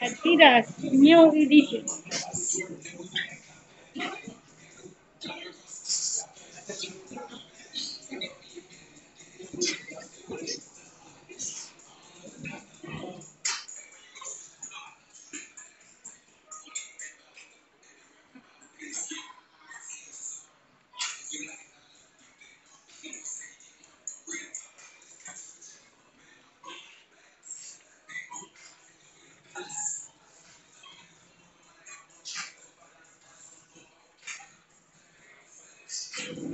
Adidas New Edition.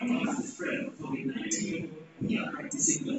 He was the son of John Maynard Keynes and Mary Ann Keynes.